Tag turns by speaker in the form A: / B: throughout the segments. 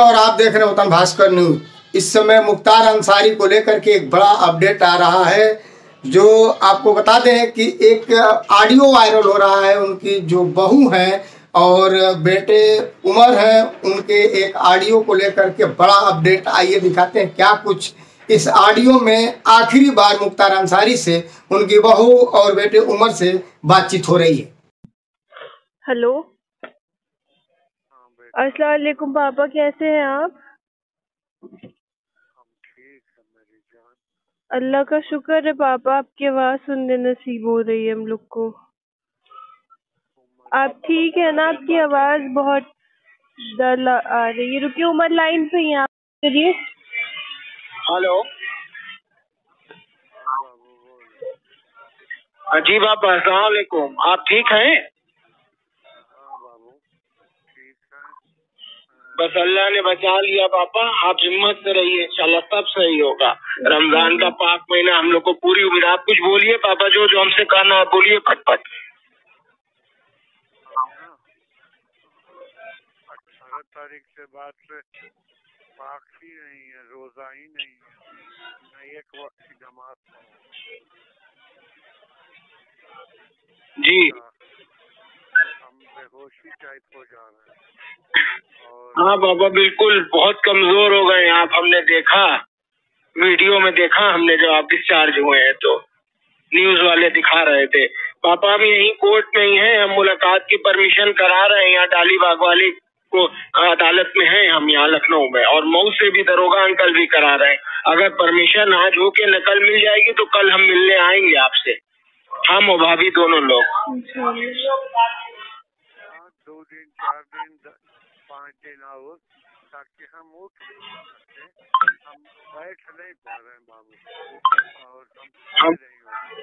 A: और आप देख रहे हैं भास्कर न्यूज़। इस समय मुख्तार अंसारी को लेकर के एक बड़ा अपडेट आ रहा है, जो आपको बता दें कि एक ऑडियो वायरल हो रहा है, उनकी जो बहू हैं और बेटे उमर हैं, उनके एक ऑडियो को लेकर के बड़ा अपडेट आइए दिखाते हैं क्या कुछ। इस ऑडियो में आखिरी बार मुख्तार अंसारी से, उनकी बहू और बेटे उमर से बातचीत हो रही है।
B: हेलो। अस्सलाम पापा, कैसे हैं आप? अल्लाह का शुक्र है पापा, आपकी आवाज़ सुनने नसीब हो रही है हम लोग को। आप ठीक है ना? आपकी आवाज़ बहुत डर आ रही है। रुकिए, उमर लाइन पे ही आप। करिए
C: हेलो। बाबा अस्सलाम वालेकुम। आप ठीक हैं? बस अल्लाह ने बचा लिया पापा। आप हिम्मत से रहिए इंशाल्लाह सब सही होगा। रमज़ान का पाक महीना हम लोग को पूरी उम्मीद। आप कुछ बोलिए पापा जो जो हमसे कहना है बोलिए फटफट।
D: अठारह तारीख से बात से पाक ही नहीं है रोजा ही नहीं है। न एक वक्त की नमाज़
C: जी।
D: बेहोशी टाइप हो जा रहे हैं। और
C: हाँ बाबा बिल्कुल बहुत कमज़ोर हो गए आप हमने देखा। वीडियो में देखा हमने जब आप डिस्चार्ज हुए हैं तो न्यूज़ वाले दिखा रहे थे। पापा हम यही कोर्ट में ही हैं हम मुलाकात की परमिशन करा रहे हैं यहाँ डाली बाग वाली को। अदालत में हैं हम यहाँ लखनऊ में और मऊ से भी दरोगा अंकल भी करा रहे हैं। अगर परमिशन आज हो के नकल मिल जाएगी तो कल हम मिलने आएँगे आपसे। हम और भाभी दोनों लोग।
D: हाँ, दो दिन चार दिन पाँच दिन और ताकि हम उठ सकें हम बैठ नहीं पा रहे हैं बाबू। और हम
C: हम-
D: नहीं होते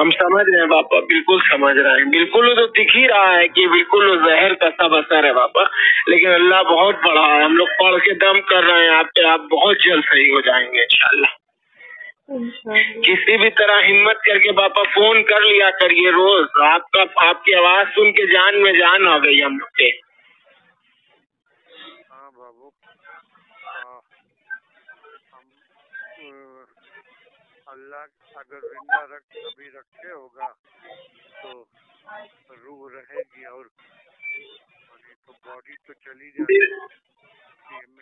C: हम समझ रहे हैं बापा बिल्कुल समझ रहे हैं। बिल्कुल तो दिख ही रहा है कि बिल्कुल जहर का सब असर है बापा लेकिन अल्लाह बहुत बड़ा है। हम लोग पढ़ के दम कर रहे हैं आप पे आप बहुत जल्द सही हो जाएँगे इंशाल्लाह। किसी भी तरह हिम्मत करके पापा फ़ोन कर लिया करिए रोज। आपका आपकी आवाज़ सुन के जान में जान आ गई हम लोग के।
D: हाँ बाबू। हाँ, हम अल्लाह अगर ज़िंदा रख कभी रखे होगा तो रूह रहेगी और तो बॉडी तो चली जाएगी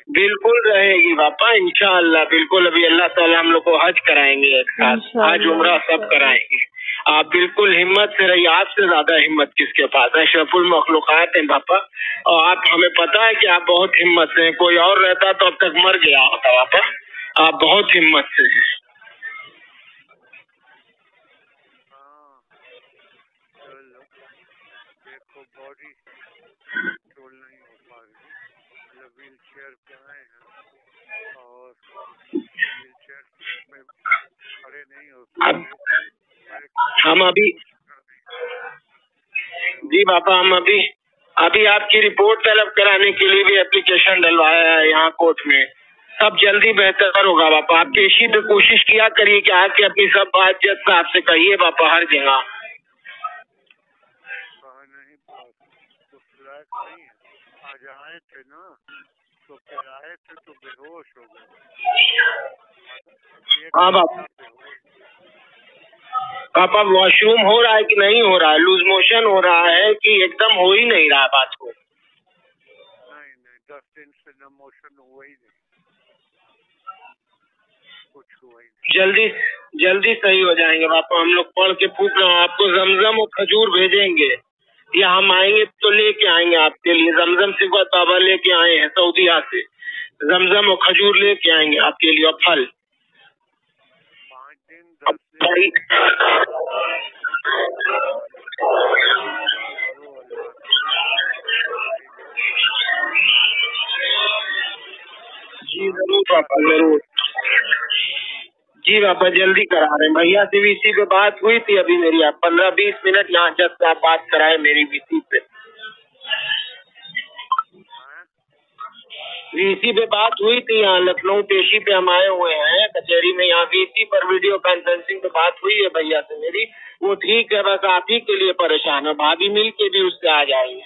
C: बिल्कुल रहेगी पापा इंशाल्लाह बिल्कुल अभी अल्लाह ताला हम लोग को हज कराएँगे एक साथ। हज उम्र सब। कराएँगे। आप बिल्कुल हिम्मत से रहिए आपसे ज़्यादा हिम्मत किसके पास है? शफुल मखलूकत हैं पापा। और आप हमें पता है कि आप बहुत हिम्मत से हैं। कोई और रहता तो अब तक मर गया होता पापा। आप बहुत हिम्मत से हैं।
D: हाँ बॉडी व्हील चेयर पे आए हैं और व्हील चेयर में खड़े नहीं हो
C: हम अभी जी पापा हम अभी अभी आपकी रिपोर्ट तलब कराने के लिए भी एप्लीकेशन डलवाया है यहाँ कोर्ट में। सब जल्दी बेहतर होगा बापा। आप इसी पे कोशिश किया करिए कि आके अपनी सब बात जज साहब से कहिए बापा, हर जगह
D: कहा नहीं पास उस लायक नहीं है आज आए थे ना तो फिर आए थे तो बेहोश हो गए।
C: हाँ। पापा वॉशरूम हो रहा है कि नहीं हो रहा है? लूज मोशन हो रहा है कि एकदम हो ही नहीं रहा है बात को?
D: नहीं नहीं दस दिन से न मोशन हुआ ही नहीं। कुछ हुआ ही नहीं।
C: जल्दी जल्दी सही हो जाएँगे पापा हम लोग पढ़ के फूक रहे हैं आपको जमजम और खजूर भेजेंगे। या हम आएँगे तो लेके आएँगे आपके लिए। जमजम सिफत बाबा लेके आए हैं सऊदीया से। जमजम और खजूर लेके आएँगे आपके लिए और फल। जी, ज़रूर, पापा, ज़रूर। जी पापा जल्दी करा रहे भैया से भी इसी पे बात हुई थी अभी मेरी। आप पंद्रह बीस मिनट यहाँ जब आप बात कराए मेरी वीसी पे। वीसी पे बात हुई थी यहाँ लखनऊ पेशी पे हम आए हुए हैं। कचहरी में यहाँ वीसी पर वीडियो कॉन्फ्रेंसिंग पे बात हुई है भैया से मेरी। वो ठीक है, बस आप ही के लिए परेशान है। भाभी मिल के भी उससे आ जाएँगे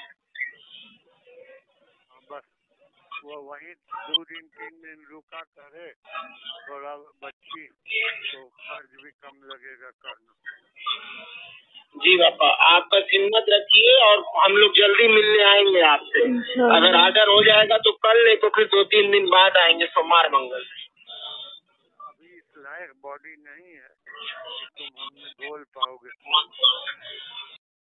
D: बस वो वहीं दो दिन तीन दिन रुका करे थोड़ा बच्ची तो खर्च भी कम लगेगा करना
C: जी पापा आप बस हिम्मत रखिए और हम लोग जल्दी मिलने आएँगे आपसे। अगर ऑर्डर हो जाएगा तो कल नहीं तो फिर दो तीन दिन बाद आएँगे सोमवार मंगल
D: अभी इस लायक बॉडी नहीं है तुम हमने बोल पाओगे।